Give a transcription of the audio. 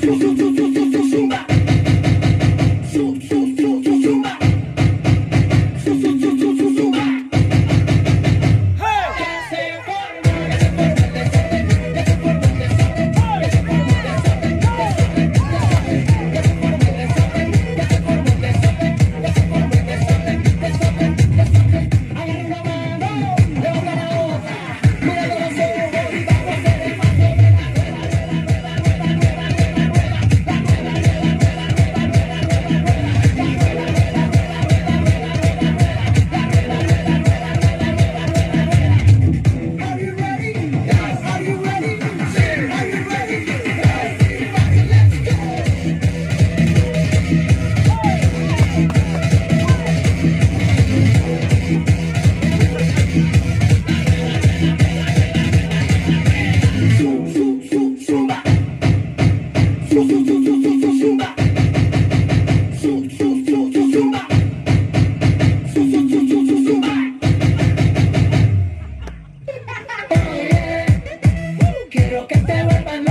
Chau, chau. Quiero que te vuelvan